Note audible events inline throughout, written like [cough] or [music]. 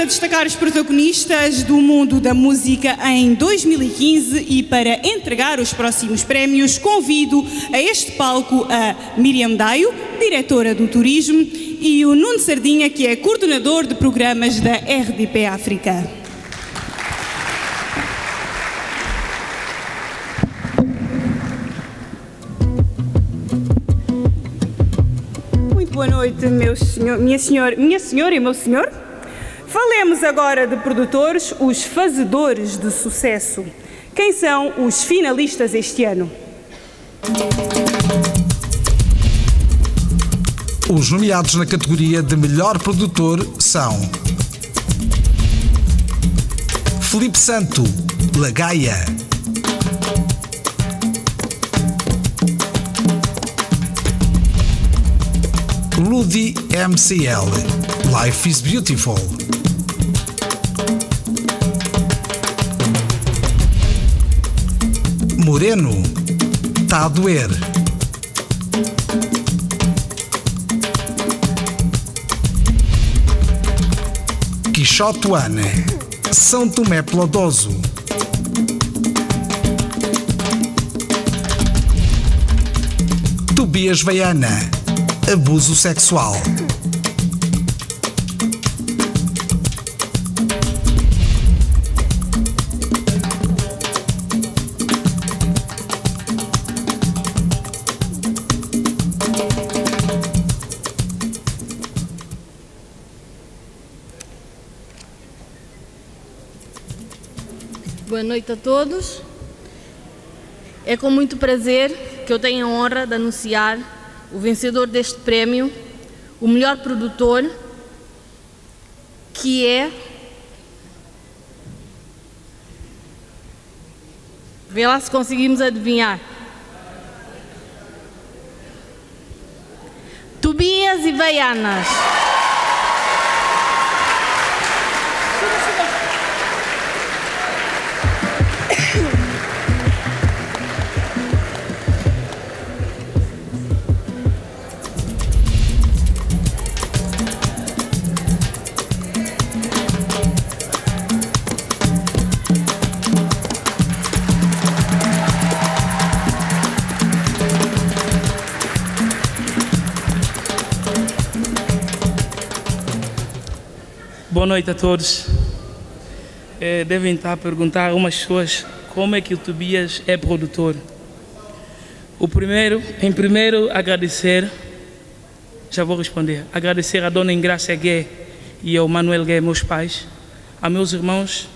a destacar os protagonistas do mundo da música em 2015 e para entregar os próximos prémios, convido a este palco a Miriam Daio, diretora do Turismo, e o Nuno Sardinha, que é coordenador de programas da RDP África. Muito boa noite, meus senhor, minha, senhor, minha senhora e meu senhor. Falemos agora de produtores, os fazedores de sucesso. Quem são os finalistas este ano? Os nomeados na categoria de melhor produtor são Felipe Santo, Lagaia. Ludi MCL, Life is Beautiful. Moreno, Tá a doer. Quixote One, São Tomé Pelodoso. Tobias Veiana, Abuso Sexual. Noite a todos. É com muito prazer que eu tenho a honra de anunciar o vencedor deste prémio, o melhor produtor, que é. Vê lá se conseguimos adivinhar. Tobias e Veianas. Noite a todos. Eh, devem estar a perguntar algumas pessoas como é que o Tobias é produtor. O primeiro, em primeiro, agradecer, já vou responder, agradecer a Dona Ingrácia Gué e ao Manuel Gué, meus pais, a meus irmãos,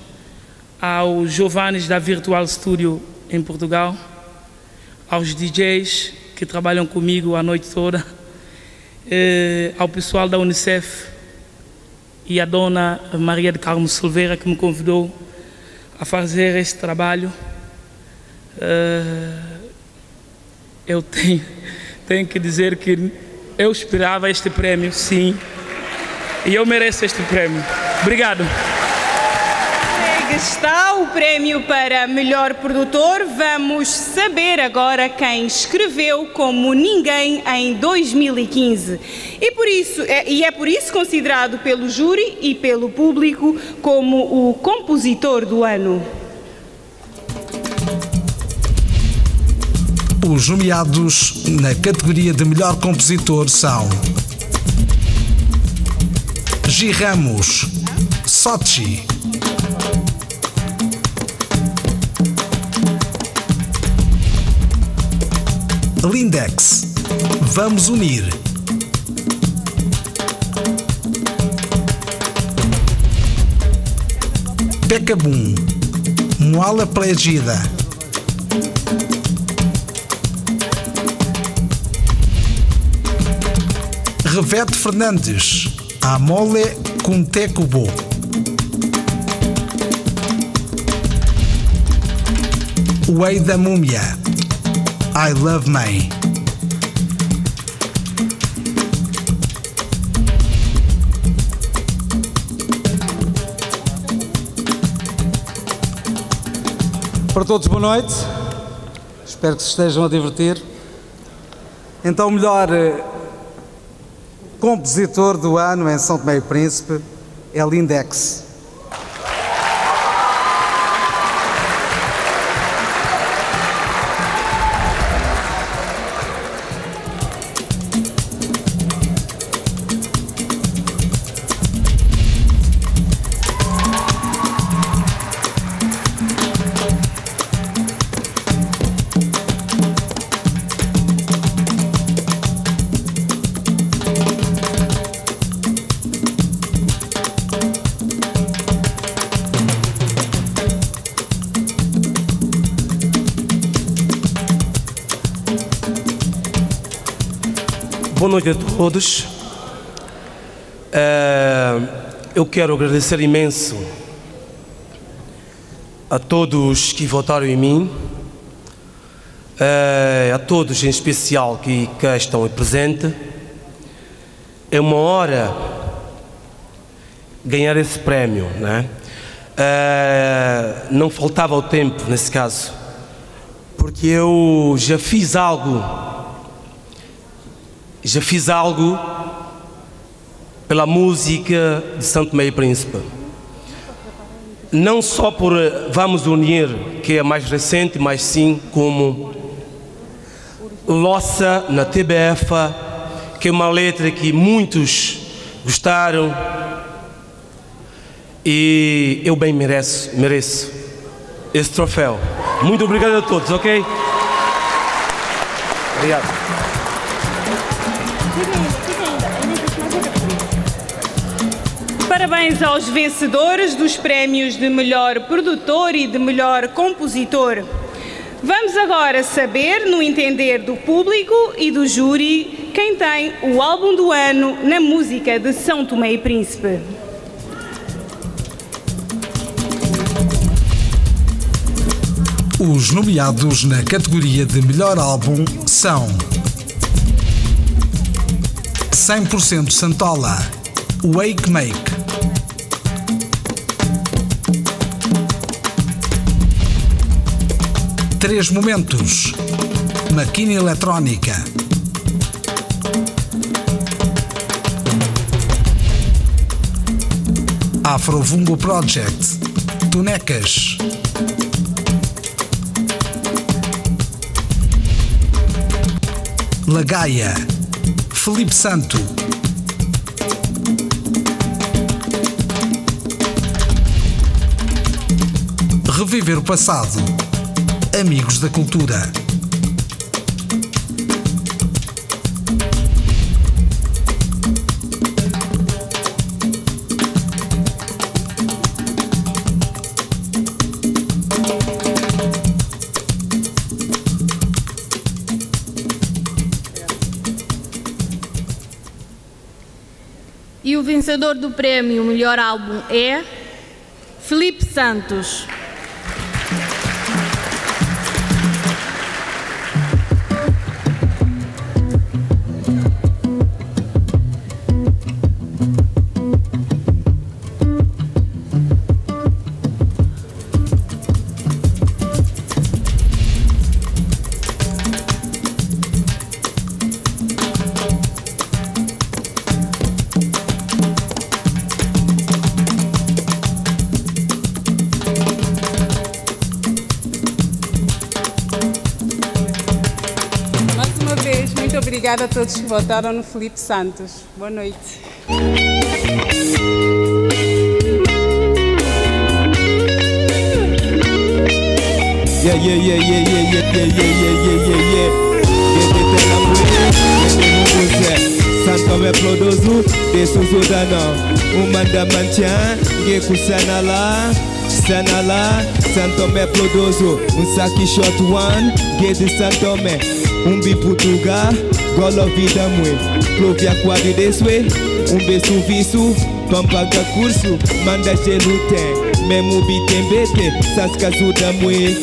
aos Giovannis da Virtual Studio em Portugal, aos DJs que trabalham comigo a noite toda, eh, ao pessoal da Unicef e a dona Maria de Carmo Silveira que me convidou a fazer este trabalho. Eh, eu tenho, tenho que dizer que eu esperava este prémio, sim, e eu mereço este prémio. Obrigado. Entregue Está o prémio para melhor produtor. Vamos saber agora quem escreveu como ninguém em 2015. E, por isso, é, e é por isso considerado pelo júri e pelo público como o compositor do ano. Os nomeados na categoria de melhor compositor são G. Ramos, Sochi. Lindex, Vamos Unir. Pecabum, Moala Plegida. Revete Fernandes, Amole Kuntecubo. Way da Múmia, I Love May. Para todos, boa noite. Espero que se estejam a divertir. Então, o melhor eh, compositor do ano em São Tomé e Príncipe é Lindex. Noite a todos. Eh, eu quero agradecer imenso a todos que votaram em mim, eh, a todos em especial que cá estão presentes. É uma hora ganhar esse prémio, né? Não faltava o tempo nesse caso, porque eu já fiz algo já fiz algo pela música de Santo Meio Príncipe. Não só por eh, Vamos Unir, que é mais recente, mas sim como Lossa na TBF, que é uma letra que muitos gostaram e eu bem mereço, mereço esse troféu. Muito obrigado a todos, ok? Obrigado. Parabéns aos vencedores dos prémios de melhor produtor e de melhor compositor. Vamos agora saber, no entender do público e do júri, quem tem o álbum do ano na música de São Tomé e Príncipe. Os nomeados na categoria de melhor álbum são 100% Santola, Wake Make, Três Momentos, Maquina Eletrónica, Afrovungo Project, Tunecas. Lagaia, Felipe Santo. Reviver o passado. Amigos da Cultura. E o vencedor do prémio Melhor Álbum é Felipe Santos. Todos que votaram no Felipe Santos. Boa noite. Yeah, yeah, yeah, yeah, yeah, yeah, yeah, yeah, yeah, yeah, yeah. Gende tena mwe, gende munguze. Santo me plodozu, desuzu dano. La. La, me plodozu. Unsaki short one, ge de. Mbi putuga, golo vida mwen Plovia kwa di deswe, mbe suvisu Pampaga kursu, manda tem Memu bitembete, saska zuda mwen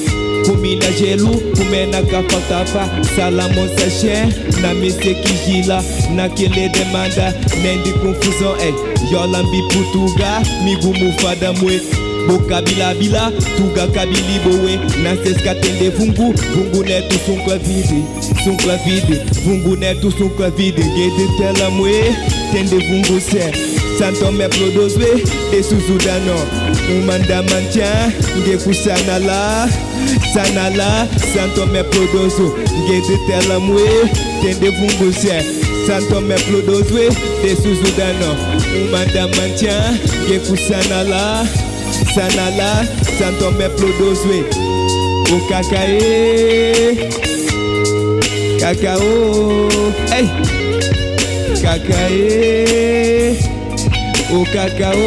Kumina gelu, kumena kafatava Salamon sachen, na mese kijila naquele demanda, nendi konfuzon ek eh. Yolambi putuga, migu fada mwen bokabila bila tugakabili bowe. Nanseskatende vungu vungu netu sunkla vide sunkla vide vungu netu sunkla vide ngedetela mwe. Tende vungu se santome plodozwe esuzudano umandamantya ngekusanala sanala. Mwe. Tende vungu se santome mancha nge kusana la sana la santo me plodoswe o kakae Cacao, hey. Cacaê, o cacao.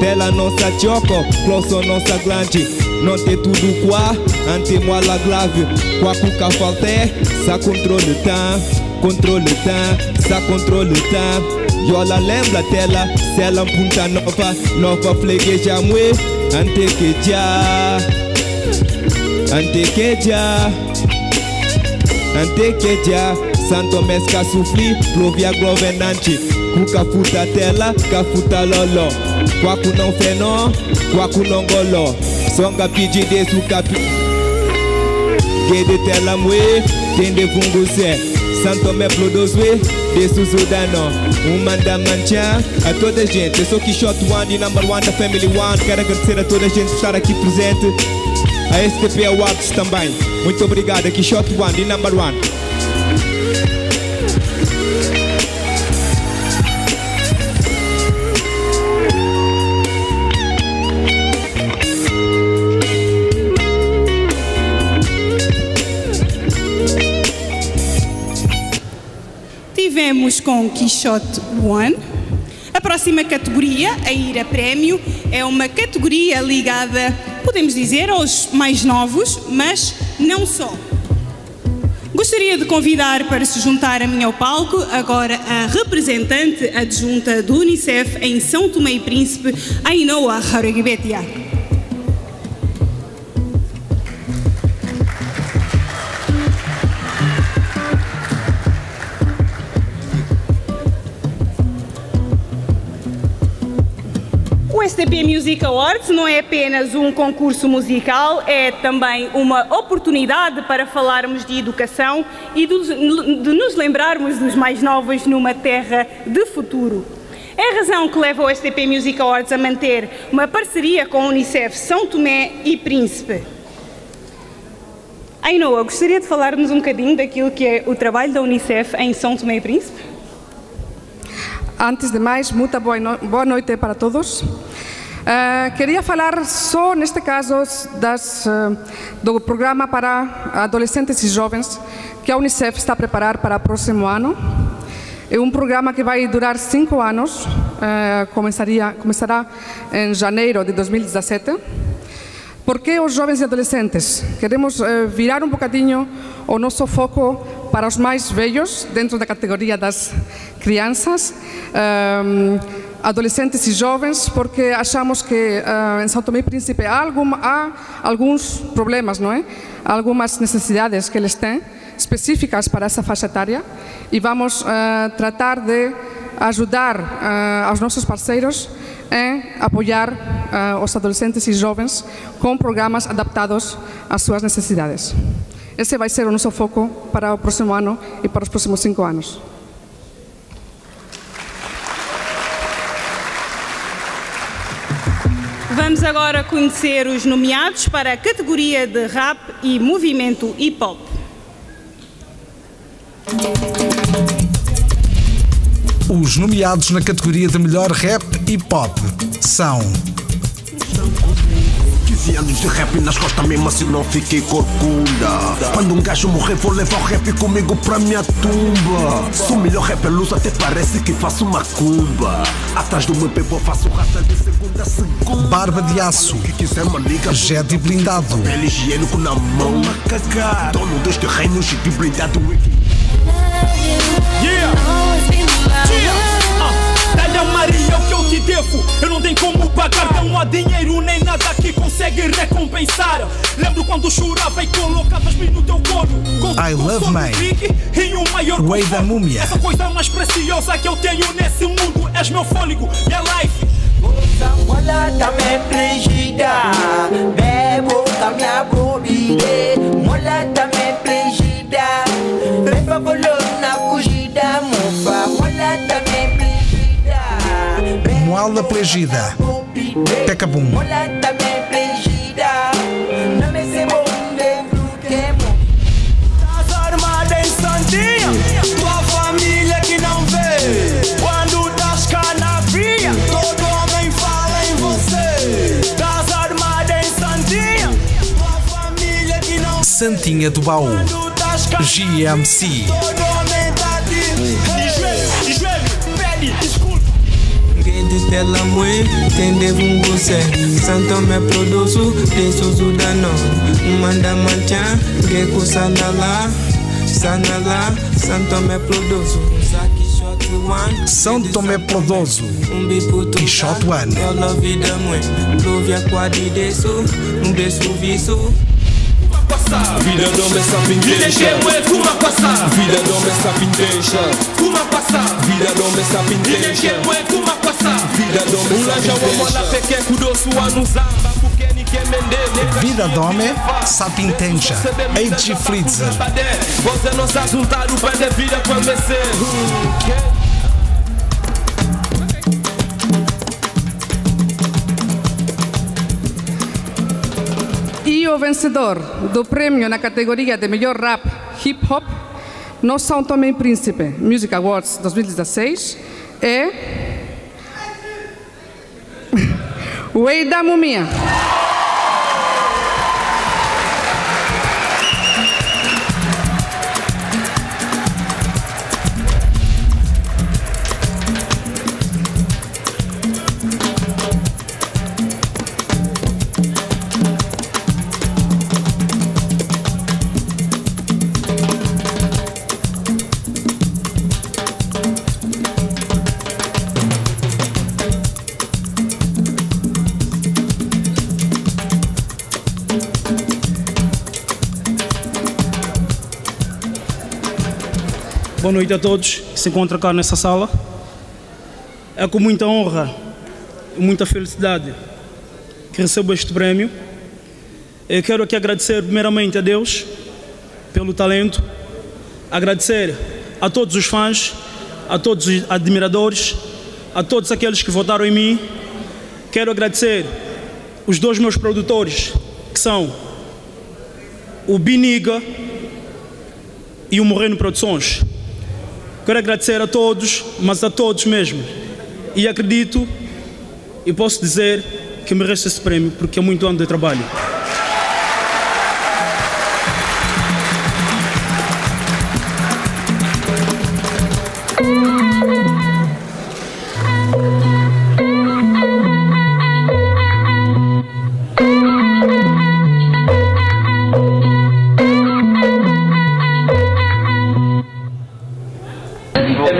Tela nossa choco, closso nossa glande. Não tem tudo qua, ante mola grave. Qua cuca falte, sa controle tá, contrôle le temps, ça contrôle le temps. Yola lembra tela, sela punta nova, nova flege jamwe, ante keja, ante keja, ante keja, santo meska sufli, provia grovenanchi, kukafuta tela, kafuta lolo, kwaku non feno, kwaku non golo, songa pijide sukapi, gede tela mwe, tende vunguse, Santo me plodoswe, de Suzudano. Umanda mancha, a toda a gente. Eu sou Quixote One e number one da Family One. Quero agradecer a toda a gente por estar aqui presente. A STP Awards também. Muito obrigado, Quixote One e number one. Tivemos com Quixote One. A próxima categoria, a ir a prémio, é uma categoria ligada, podemos dizer, aos mais novos, mas não só. Gostaria de convidar para se juntar a mim ao palco agora a representante adjunta do Unicef em São Tomé e Príncipe, Ainoa Harugibetia. STP Music Awards não é apenas um concurso musical, é também uma oportunidade para falarmos de educação e de, nos lembrarmos dos mais novos numa terra de futuro. É a razão que leva o STP Music Awards a manter uma parceria com a Unicef São Tomé e Príncipe. Ainoa, gostaria de falar-nos um bocadinho daquilo que é o trabalho da Unicef em São Tomé e Príncipe? Antes de mais, muita boa noite para todos. Uh, queria falar só, neste caso, das, uh, do programa para adolescentes e jovens que a Unicef está a preparar para o próximo ano. É um programa que vai durar cinco anos, uh, começaria, começará em janeiro de 2017. Por que os jovens e adolescentes? Queremos virar um bocadinho o nosso foco para os mais velhos, dentro da categoria das crianças, adolescentes e jovens, porque achamos que uh, em São Tomé e Príncipe há, algum, há alguns problemas, não é? Há algumas necessidades que eles têm, específicas para essa faixa etária, e vamos uh, tratar de ajudar uh, aos nossos parceiros em apoiar uh, os adolescentes e jovens com programas adaptados às suas necessidades. Esse vai ser o nosso foco para o próximo ano e para os próximos cinco anos. Vamos agora conhecer os nomeados para a categoria de rap e movimento hip hop. Os nomeados na categoria de melhor rap hip hop são 15 anos de rap nas costas mesmo assim não fiquei corcunda Quando um gajo morrer vou levar o rap comigo pra minha tumba. Sou o melhor rapper luz até parece que faço uma cuba Atrás do meu pepo faço rata de segunda a segunda. Barba de Aço. Que quiser uma liga. Jet Blindado. Pele higiênico na mão. Cagar Dono deste reino de blindado Yeah! Talha Maria, é o que devo. Eu não tenho como pagar, não há dinheiro nem nada que consegue recompensar. Lembro quando chorava e colocavas-me no teu colo. I love maior Way da Múmia. Essa coisa mais preciosa que eu tenho nesse mundo és meu fôlego, minha life. Mola também frigida, bebo com minha bobide. Mola também frigida, vem pra bolona cugida, mofa. Mola também Paula Pecabum. Mulata me plegida em santinha Tua família que dispèd la mwe Tende voun gousè Santon mè plodosu De souzou dano Manda mantyan Gekou sanala Sanala Santon mè plodosu Santo Tomé Prodoso e Shotwan. Vida dome Kuma passar Vida dome Kuma passar Vida dome Kuma passar Vida dome wa mwana peke kudosu wanuzamba Vida Dome, Sapintencha. H. Fritzen. Você não sabe juntar o pé de vida com MC o vencedor do prêmio na categoria de melhor rap hip hop no São Tomé e Príncipe Music Awards 2016 é. [laughs] Wei da Mumia. Noite a todos que se encontram cá nessa sala. É com muita honra e muita felicidade que recebo este prémio. Eu quero aqui agradecer primeiramente a Deus pelo talento, agradecer a todos os fãs, a todos os admiradores, a todos aqueles que votaram em mim. Quero agradecer os dois meus produtores, que são o Biniga e o Moreno Produções. Quero agradecer a todos, mas a todos mesmo. E acredito e posso dizer que mereço esse prémio porque é muito ano de trabalho.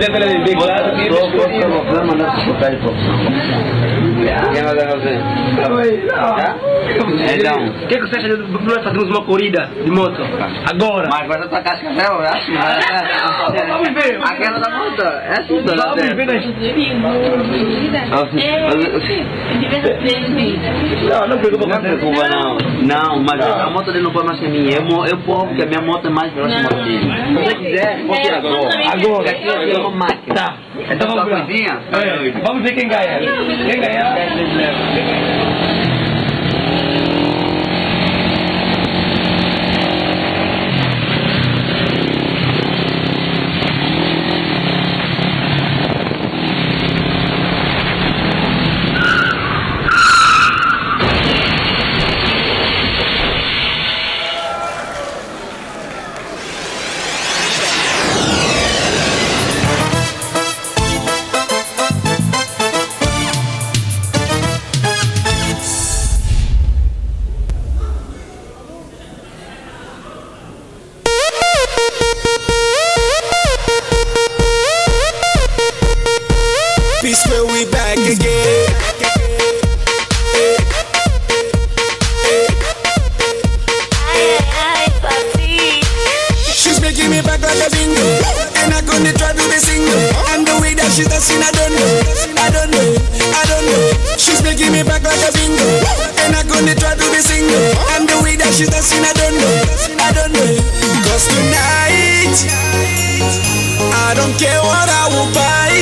Mira le Biglar, Ya no sé. Então, o que, que você acha de nós fazermos uma corrida de moto? Agora! Mas vai pra casca mesmo, é assim. Vamos ver! Aquela da moto, é assim, dona Vamos ver, Não, não preocupa Não preocupa, não. Não, mas a moto dele não pode mais ser minha. Eu, eu posso, porque a minha moto é mais próxima dele. Se você quiser, pode ir agora. Agora! Aqui eu tenho uma máquina. Tá. Então vamos ver. coisinha? Vamos ver quem ganha. Quem ganhar? like a bingo. And I couldn't try to be single. And the way that she's dancing, I don't know. I don't know. I don't know. She's making me back like a bingo. And I couldn't try to be single. And the way that she's dancing, I don't know. I don't know. Cause tonight, I don't care what I will buy.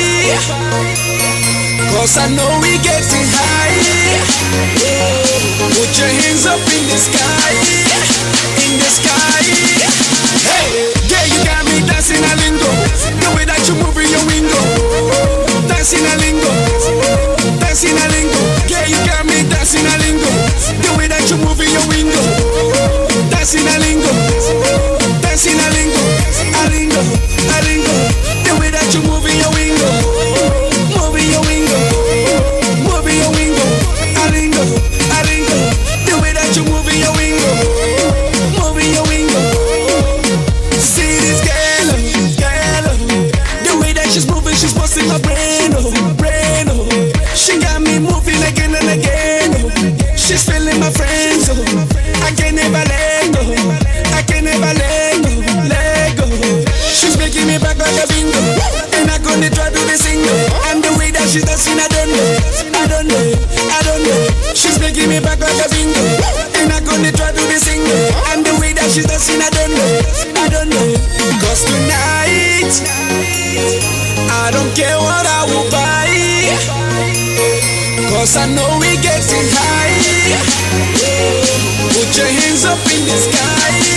Cause I know we getting high. Put your hands up in the sky. In the sky. sin el us tonight. I don't care what I will buy, cause I know we're getting high. Put your hands up in the sky.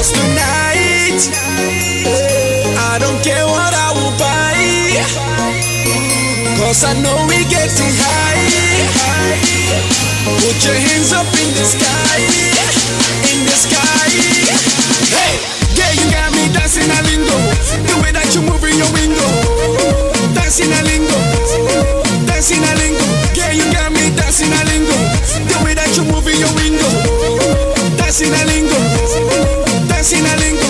Cause tonight, I don't care what I will buy. Cause I know we getting high. Put your hands up in the sky, in the sky. Hey, yeah, you got me dancing a lingo. The way that you move in your window, dancing a lingo, dancing a lingo. Yeah, you got me dancing a lingo. The way that you move in your window, dancing a lingo. dancing a lingo,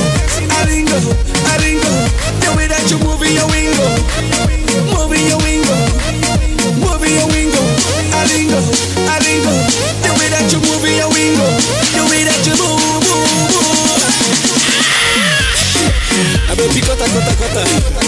a lingo, a lingo. The way that you moving your wingo, in your wingo, in your wingo, a lingo, a lingo. The way that you moving your wingo, the way that you move, move, move. Abre picota, cota, cota.